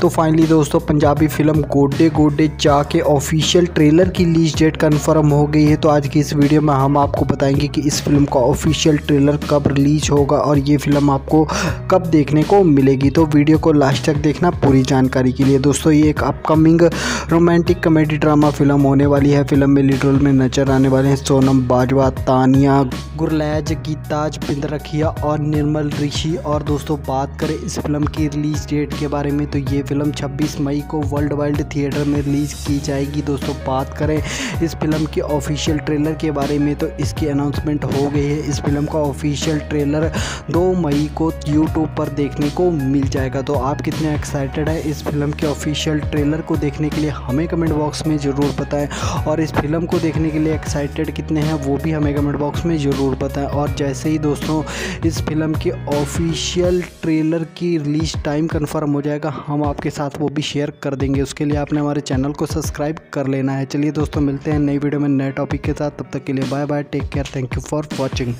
तो फाइनली दोस्तों, पंजाबी फ़िल्म गोडे गोडे चा के ऑफिशियल ट्रेलर की रिलीज़ डेट कन्फर्म हो गई है। तो आज की इस वीडियो में हम आपको बताएँगे कि इस फ़िल्म का ऑफिशियल ट्रेलर कब रिलीज़ होगा और ये फ़िल्म आपको कब देखने को मिलेगी। तो वीडियो को लास्ट तक देखना पूरी जानकारी के लिए। दोस्तों, ये एक upcoming romantic comedy drama film होने वाली है। फ़िल्म में लिटरल में नज़र आने वाले हैं सोनम बाजवा, तानिया गुरलैज, गीताज बिंदरखिया और निर्मल ऋषि। और दोस्तों, बात करें इस फ़िल्म की रिलीज़ डेट के बारे में तो ये फ़िल्म 26 मई को वर्ल्ड वाइड थिएटर में रिलीज़ की जाएगी। दोस्तों, बात करें इस फ़िल्म के ऑफिशियल ट्रेलर के बारे में तो इसकी अनाउंसमेंट हो गई है। इस फ़िल्म का ऑफिशियल ट्रेलर 2 मई को यूट्यूब पर देखने को मिल जाएगा। तो आप कितने एक्साइटेड है इस फ़िल्म के ऑफिशियल ट्रेलर को देखने के लिए, हमें कमेंट बॉक्स में ज़रूर बताएँ। और इस फ़िल्म को देखने के लिए एक्साइटेड कितने हैं, वो भी हमें कमेंट बॉक्स में ज़रूर बताएँ। और जैसे ही दोस्तों, इस फ़िल्म के ऑफिशियल ट्रेलर की रिलीज़ टाइम कन्फर्म हो जाएगा। हम आपके साथ वो भी शेयर कर देंगे। उसके लिए आपने हमारे चैनल को सब्सक्राइब कर लेना है। चलिए दोस्तों, मिलते हैं नई वीडियो में नए टॉपिक के साथ। तब तक के लिए bye bye take care thank you for watching